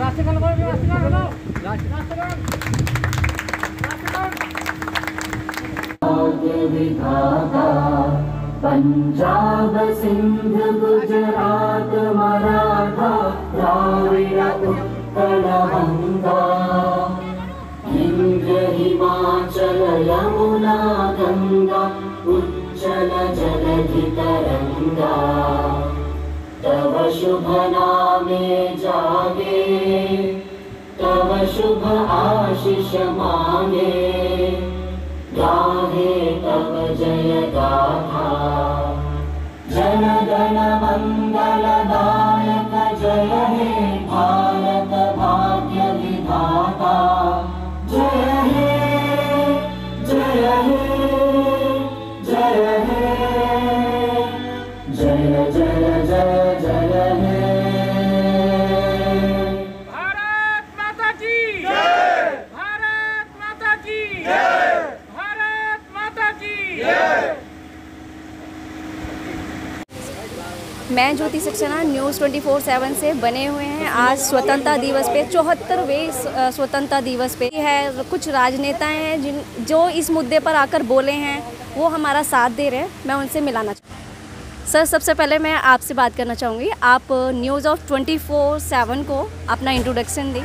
রাষ্ট্রগান করো রাষ্ট্রগান হলো রাষ্ট্রগান রাষ্ট্রগান पंजाब सिंध गुजरात मराठा द्राविड उत्कल गंगा विंध्य हिमाचल यमुना गंगा उच्चल जलधि तरंगा तव शुभ जागे तव शुभ आशीष मांगे गाहे तव जय गाथा। जन गण मंगलदायक जय हे मैं ज्योति सक्सेना न्यूज़ 24 सेवन से बने हुए हैं। आज स्वतंत्रता दिवस पे चौहत्तरवें स्वतंत्रता दिवस पे। है कुछ राजनेता हैं जिन जो इस मुद्दे पर आकर बोले हैं वो हमारा साथ दे रहे हैं। मैं उनसे मिलाना चाहूँ सर सबसे पहले मैं आपसे बात करना चाहूँगी। आप न्यूज़ ऑफ़ 24 सेवन को अपना इंट्रोडक्शन दें।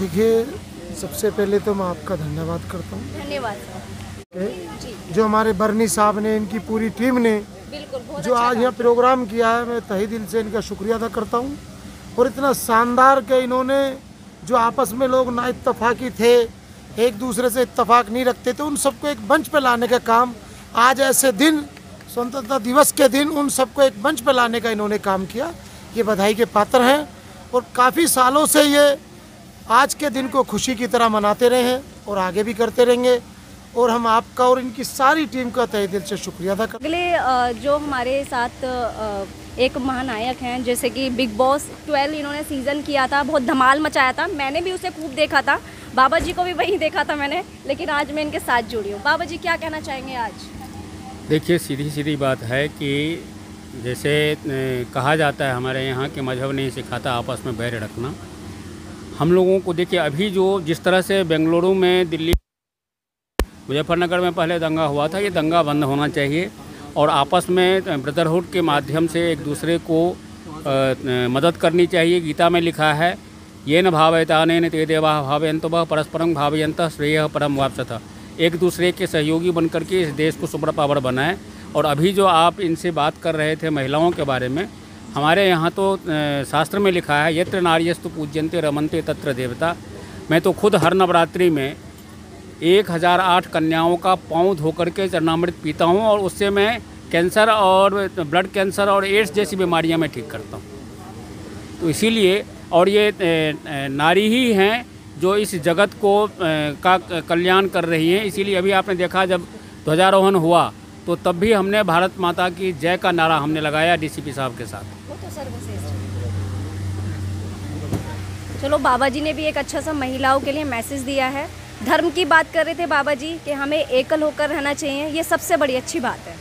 देखिए सबसे पहले तो मैं आपका धन्यवाद करता हूँ। धन्यवाद सर। जो हमारे बर्नी साहब ने इनकी पूरी टीम ने बिल्कुल बहुत जो आज यहाँ प्रोग्राम किया है मैं तही दिल से इनका शुक्रिया अदा करता हूँ। और इतना शानदार के इन्होंने जो आपस में लोग ना इतफाक़ी थे एक दूसरे से इतफाक़ नहीं रखते थे उन सबको एक मंच पर लाने का काम आज ऐसे दिन स्वतंत्रता दिवस के दिन उन सबको एक मंच पर लाने का इन्होंने काम किया। ये बधाई के पात्र हैं और काफ़ी सालों से ये आज के दिन को खुशी की तरह मनाते रहे हैं और आगे भी करते रहेंगे। और हम आपका और इनकी सारी टीम का तय दिल से शुक्रिया अदा करते अगले जो हमारे साथ एक महानायक हैं जैसे कि बिग बॉस 12 इन्होंने सीज़न किया था बहुत धमाल मचाया था। मैंने भी उसे खूब देखा था। बाबा जी को भी वहीं देखा था मैंने लेकिन आज मैं इनके साथ जुड़ी हूँ। बाबा जी क्या कहना चाहेंगे आज? देखिए सीधी सीधी बात है कि जैसे कहा जाता है हमारे यहाँ कि मज़हब नहीं सिखाता आपस में बैर रखना। हम लोगों को देखिए अभी जो जिस तरह से बेंगलुरु में दिल्ली मुजफ्फरनगर में पहले दंगा हुआ था ये दंगा बंद होना चाहिए और आपस में ब्रदरहुड के माध्यम से एक दूसरे को अ, मदद करनी चाहिए। गीता में लिखा है ये न भावयतान ते देवा भावयंत वह परस्परम भावयंत श्रेय परम वापसथ एक दूसरे के सहयोगी बन करके इस देश को सुपर पावर बनाएँ। और अभी जो आप इनसे बात कर रहे थे महिलाओं के बारे में हमारे यहाँ तो शास्त्र में लिखा है यत्र नार्यस्तु पूज्यंते रमनते तत्र देवता। मैं तो खुद हर नवरात्रि में एक हज़ार आठ कन्याओं का पाँव धो करके चरणामृत पीता हूँ और उससे मैं कैंसर और ब्लड कैंसर और एड्स जैसी बीमारियाँ मैं ठीक करता हूँ। तो इसीलिए और ये नारी ही हैं जो इस जगत को का कल्याण कर रही हैं। इसीलिए अभी आपने देखा जब ध्वजारोहण हुआ तो तब भी हमने भारत माता की जय का नारा हमने लगाया डीसीपी साहब के साथ। वो तो चलो बाबा जी ने भी एक अच्छा सा महिलाओं के लिए मैसेज दिया है। धर्म की बात कर रहे थे बाबा जी कि हमें एकल होकर रहना चाहिए ये सबसे बड़ी अच्छी बात है।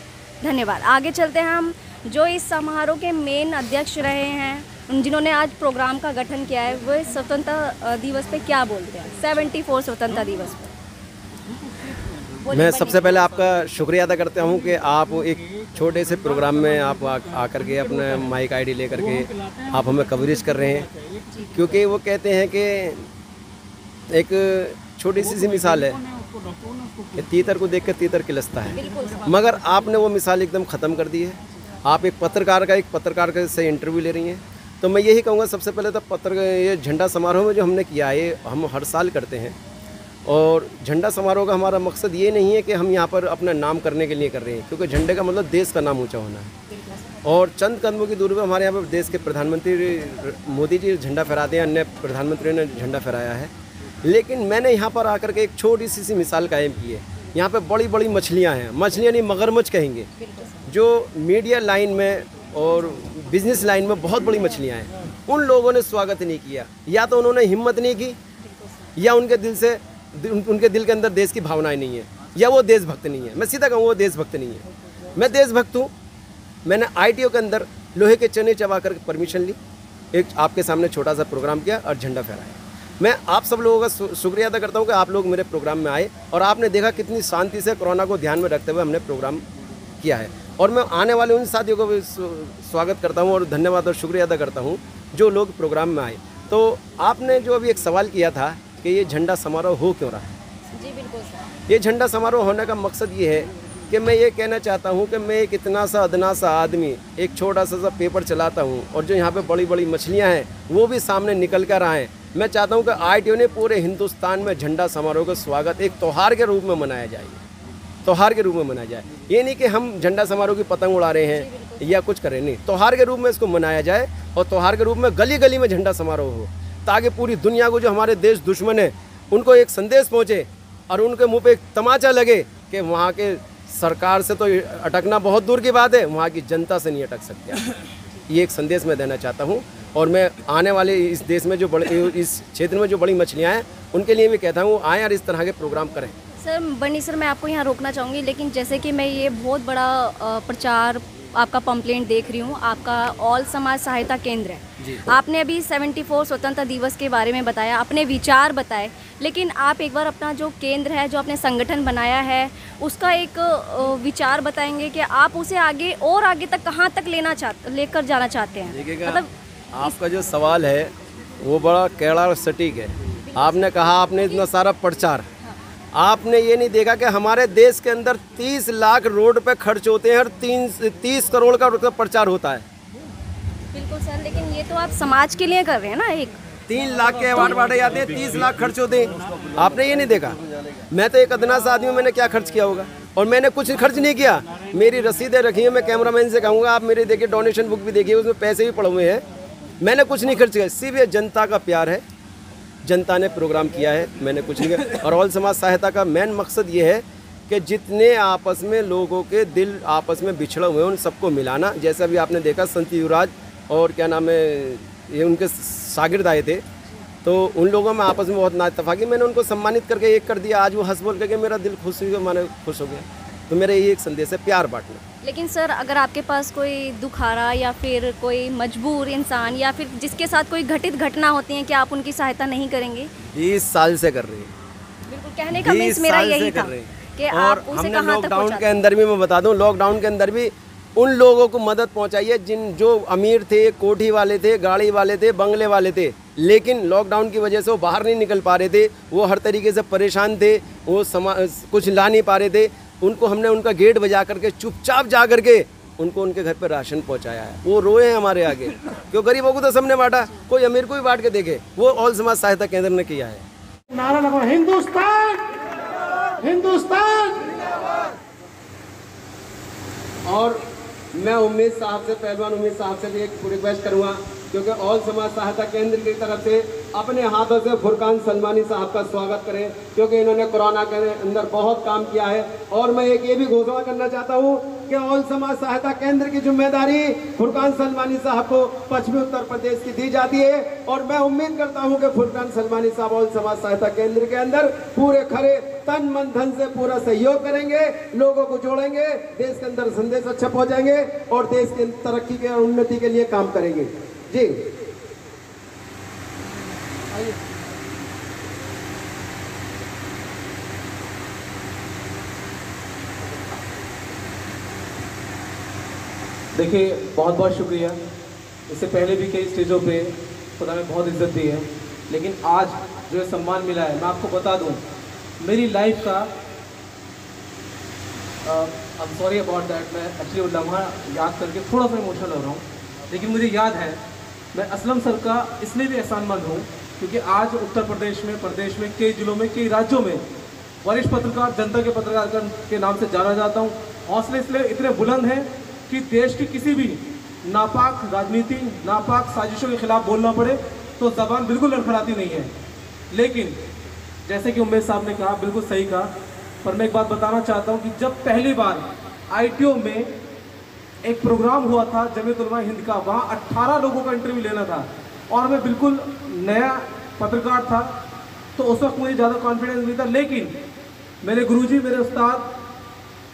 धन्यवाद। आगे चलते हैं हम। जो इस समारोह के मेन अध्यक्ष रहे हैं जिन्होंने आज प्रोग्राम का गठन किया है वो स्वतंत्रता दिवस पे क्या बोलते हैं? सेवेंटी फोर स्वतंत्रता दिवस पे। मैं सबसे पहले आपका शुक्रिया अदा करता हूँ कि आप एक छोटे से प्रोग्राम में आप आकर के अपने माइक आईडी लेकर के आप हमें कवरेज कर रहे हैं। क्योंकि वो कहते हैं कि एक छोटी सी सी मिसाल है कि तीतर को देख कर तीतर किलसता है। मगर आपने वो मिसाल एकदम ख़त्म कर दी है। आप एक पत्रकार का, एक पत्रकार के से इंटरव्यू ले रही हैं। तो मैं यही कहूँगा, सबसे पहले तो पत्र ये झंडा समारोह में जो हमने किया है, हम हर साल करते हैं। और झंडा समारोह का हमारा मकसद ये नहीं है कि हम यहाँ पर अपना नाम करने के लिए कर रहे हैं, क्योंकि झंडे का मतलब देश का नाम ऊँचा होना है। और चंद कदमों की दूरी पर हमारे यहाँ पर देश के प्रधानमंत्री मोदी जी झंडा फहराते हैं, अन्य प्रधानमंत्रियों ने झंडा फहराया है। लेकिन मैंने यहाँ पर आकर के एक छोटी सी सी मिसाल कायम की है। यहाँ पे बड़ी बड़ी मछलियाँ हैं। मछलियाँ नहीं, मगरमच्छ कहेंगे। जो मीडिया लाइन में और बिज़नेस लाइन में बहुत बड़ी मछलियाँ हैं। उन लोगों ने स्वागत नहीं किया। या तो उन्होंने हिम्मत नहीं की, या उनके दिल से, उनके दिल के अंदर देश की भावनाएँ नहीं है। या वो देशभक्त नहीं है। मैं सीधा कहूँ, वो देशभक्त नहीं है। मैं देशभक्त हूँ। मैंने आईटीओ के अंदर लोहे के चने चबा कर परमिशन ली। एक आपके सामने छोटा सा प्रोग्राम किया और झंडा फहराया। मैं आप सब लोगों का शुक्रिया अदा करता हूँ कि आप लोग मेरे प्रोग्राम में आए और आपने देखा कितनी शांति से कोरोना को ध्यान में रखते हुए हमने प्रोग्राम किया है। और मैं आने वाले उन साथियों को भी स्वागत करता हूँ और धन्यवाद और शुक्रिया अदा करता हूँ जो लोग प्रोग्राम में आए। तो आपने जो अभी एक सवाल किया था कि ये झंडा समारोह हो क्यों रहा है? जी बिल्कुल सर। ये झंडा समारोह होने का मकसद ये है कि मैं ये कहना चाहता हूँ कि मैं एक इतना सा अदना सा आदमी एक छोटा सा सा पेपर चलाता हूँ और जो यहाँ पे बड़ी बड़ी मछलियाँ हैं वो भी सामने निकल कर आएँ। मैं चाहता हूँ कि आईटीओ ने पूरे हिंदुस्तान में झंडा समारोह का स्वागत एक त्यौहार के रूप में मनाया जाए। त्यौहार के रूप में मनाया जाए। ये नहीं कि हम झंडा समारोह की पतंग उड़ा रहे हैं या कुछ कर रहे नहीं। त्यौहार के रूप में इसको मनाया जाए और त्यौहार के रूप में गली गली में झंडा समारोह हो ताकि पूरी दुनिया को जो हमारे देश दुश्मन है उनको एक संदेश पहुँचे और उनके मुँह पर एक तमाचा लगे कि वहाँ के सरकार से तो अटकना बहुत दूर की बात है वहाँ की जनता से नहीं अटक सकते ये एक संदेश मैं देना चाहता हूँ। और मैं आने वाले इस देश में जो बड़े इस क्षेत्र में जो बड़ी मछलियाँ हैं उनके लिए भी कहता हूँ आएँ और इस तरह के प्रोग्राम करें। सर बनी सर मैं आपको यहाँ रोकना चाहूँगी लेकिन जैसे कि मैं ये बहुत बड़ा प्रचार आपका पंपलेंट देख रही हूँ आपका ऑल समाज सहायता केंद्र है। आपने अभी 74 स्वतंत्रता दिवस के बारे में बताया अपने विचार बताए लेकिन आप एक बार अपना जो केंद्र है जो आपने संगठन बनाया है उसका एक विचार बताएँगे कि आप उसे आगे और आगे तक कहाँ तक लेना चाह लेकर जाना चाहते हैं? मतलब आपका जो सवाल है वो बड़ा कैड़ा और सटीक है। आपने कहा आपने इतना सारा प्रचार। आपने ये नहीं देखा कि हमारे देश के अंदर 30 लाख रोड पे खर्च होते हैं और तीन तीस करोड़ का प्रचार होता है। बिल्कुल सर लेकिन ये तो आप समाज के लिए कर रहे हैं ना एक। तीन लाख के अवार्ड बांटे जाते हैं तीस लाख खर्च होते हैं। आपने ये नहीं देखा? मैं तो एक अदना सा आदमी हूँ, मैंने क्या खर्च किया होगा? और मैंने कुछ खर्च नहीं किया। मेरी रसीदें रखी हैं मैं कैमरामैन से कहूँगा आप मेरे देखिए डोनेशन बुक भी देखिए उसमें पैसे भी पड़े हुए हैं। मैंने कुछ नहीं खर्च किया। सिर्फ़ ये जनता का प्यार है। जनता ने प्रोग्राम किया है। मैंने कुछ नहीं किया। और ऑल समाज सहायता का मेन मकसद ये है कि जितने आपस में लोगों के दिल आपस में बिछड़े हुए हैं, उन सबको मिलाना। जैसे अभी आपने देखा, संत युवराज और क्या नाम है, ये उनके शागिर्द आए थे। तो उन लोगों में आपस में बहुत नातफाकी। मैंने उनको सम्मानित करके एक कर दिया। आज वो हंस बोल करके मेरा दिल खुश हुई माने खुश हो गया। तो मेरा यही एक संदेश है प्यार बांटना। लेकिन सर अगर आपके पास कोई दुखारा या फिर कोई मजबूर इंसान या फिर जिसके साथ कोई घटित घटना होती है क्या आप उनकी सहायता नहीं करेंगे? बीस साल से कर रही है। बिल्कुल कहने का मीन्स मेरा यही था कि और आप हमने लॉकडाउन के अंदर भी मैं बता दूँ लॉकडाउन के अंदर भी उन लोगों को मदद पहुंचाई है जिन जो अमीर थे कोठी वाले थे गाड़ी वाले थे बंगले वाले थे। लेकिन लॉकडाउन की वजह से वो बाहर नहीं निकल पा रहे थे वो हर तरीके से परेशान थे वो समा कुछ ला नहीं पा रहे थे। उनको हमने उनका गेट बजा करके चुपचाप जा करके उनको उनके घर पर राशन पहुँचाया है। वो रोए हैं हमारे आगे। क्यों? गरीबों को तो सबने बांटा। कोई अमीर को भी बांट के देखे। वो ऑल समाज सहायता केंद्र ने किया है। नारा लगा। हिंदुस्तान! हिंदुस्तान! और मैं उम्मीद साहब से पहलवान उम्मीद साहब से भी एक रिक्वेस्ट करूँगा क्योंकि ऑल समाज सहायता केंद्र की तरफ़ से अपने हाथों से फुरकान सलमानी साहब का स्वागत करें, क्योंकि इन्होंने कोरोना के अंदर बहुत काम किया है। और मैं एक ये भी घोषणा करना चाहता हूँ कि ऑल समाज सहायता केंद्र की ज़िम्मेदारी फुरकान सलमानी साहब को पश्चिमी उत्तर प्रदेश की दी जाती है। और मैं उम्मीद करता हूँ कि फुरकान सलमानी साहब ऑल समाज सहायता केंद्र के अंदर पूरे खरे तन मन धन से पूरा सहयोग करेंगे, लोगों को जोड़ेंगे, देश के अंदर संदेश अच्छा पहुँचाएँगे और देश की तरक्की के उन्नति के लिए काम करेंगे। जी। देखिए बहुत बहुत शुक्रिया। इससे पहले भी कई स्टेजों पे खुदा ने बहुत इज़्ज़त दी है, लेकिन आज जो सम्मान मिला है, मैं आपको बता दूँ, मेरी लाइफ का I am sorry about that मैं एक्चुअली वो लम्हा याद करके थोड़ा सा इमोशनल हो रहा हूँ, लेकिन मुझे याद है, मैं असलम सर का इसलिए भी एहसानमंद हूँ क्योंकि आज उत्तर प्रदेश में प्रदेश में, कई जिलों में, कई राज्यों में वरिष्ठ पत्रकार, जनता के पत्रकार के नाम से जाना जाता हूँ। हौसले इसलिए इतने बुलंद हैं कि देश की किसी भी नापाक राजनीति, नापाक साजिशों के खिलाफ बोलना पड़े तो जबान बिल्कुल लड़खड़ाती नहीं है। लेकिन जैसे कि उमेश साहब ने कहा, बिल्कुल सही कहा, पर मैं एक बात बताना चाहता हूँ कि जब पहली बार आईटीओ में एक प्रोग्राम हुआ था, जमीयत हिंद का, वहाँ 18 लोगों का इंटरव्यू लेना था और मैं बिल्कुल नया पत्रकार था तो उस वक्त मुझे ज़्यादा कॉन्फिडेंस नहीं था, लेकिन मेरे गुरुजी, मेरे उस्ताद,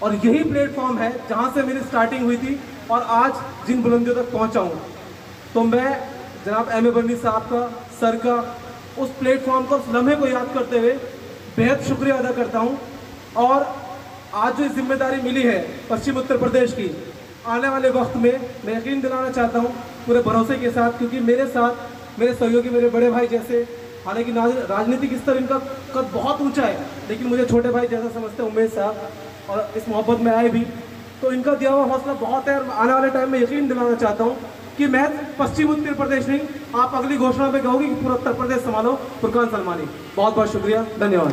और यही प्लेटफॉर्म है जहाँ से मेरी स्टार्टिंग हुई थी और आज जिन बुलंदियों तक पहुँचा हूँ। तो मैं जनाब एम ए बर्नी साहब का, सर का, उस प्लेटफॉर्म को उस लम्हे को याद करते हुए बेहद शुक्रिया अदा करता हूँ। और आज जो ज़िम्मेदारी मिली है पश्चिम उत्तर प्रदेश की आने वाले वक्त में मैं यकीन दिलाना चाहता हूँ पूरे भरोसे के साथ, क्योंकि मेरे साथ, मेरे सहयोगी, मेरे बड़े भाई जैसे, हालाँकि राजनीतिक स्तर इनका कद बहुत ऊँचा है, लेकिन मुझे छोटे भाई जैसा समझते हैं, उमेश साहब, और इस मोहब्बत में आए भी। तो इनका दिया हुआ हौसला बहुत है, और आने वाले टाइम में यकीन दिलाना चाहता हूँ कि मैं पश्चिम उत्तर प्रदेश नहीं, आप अगली घोषणा पे कहोगे कि पूरा उत्तर प्रदेश संभालो, फुरकान सलमानी। बहुत बहुत शुक्रिया, धन्यवाद।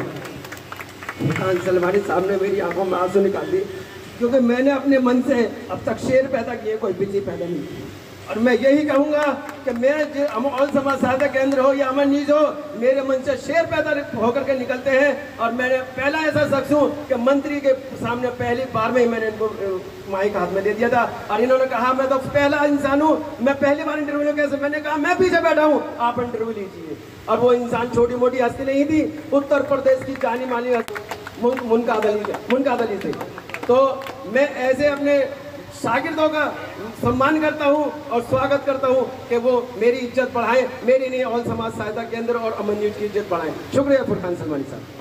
खान सलमानी साहब ने मेरी आँखों में आँसू निकाल दी। क्योंकि मैंने अपने मन से अब तक शेर पैदा किए, कोई बिल्ली पैदा नहीं की। और मैं यही कहूँगा कि मैं जो अमोल समाज सहायता केंद्र हो या अमन न्यूज़ हो, मेरे मन से शेर पैदा होकर के निकलते हैं। और मैंने पहला ऐसा शख्स हूँ कि मंत्री के सामने पहली बार में ही मैंने इनको माइक हाथ में दे दिया था। और इन्होंने कहा, मैं तो पहला इंसान हूँ, मैं पहली बार इंटरव्यू कैसे मैंने कहा, मैं पीछे बैठा हूँ, आप इंटरव्यू लीजिए। और वो इंसान छोटी मोटी हस्ती नहीं थी, उत्तर प्रदेश की जानी मानी हस्ती, मुन- मुनकाद अली मुनकाद अली थे। तो मैं ऐसे अपने शागिर्दों का सम्मान करता हूँ और स्वागत करता हूँ कि वो मेरी इज़्ज़त बढ़ाएँ मेरी नहीं ऑल समाज सहायता केंद्र और अमन न्यूज़ की इज़्ज़त बढ़ाएँ। शुक्रिया फुरकान सलमानी साहब।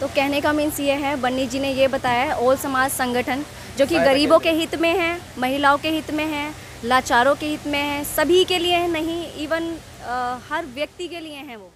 तो कहने का मीन्स ये है बन्नी जी ने ये बताया है ऑल समाज संगठन जो कि गरीबों के हित में है महिलाओं के हित में है लाचारों के हित में है सभी के लिए है नहीं इवन आ, हर व्यक्ति के लिए हैं वो।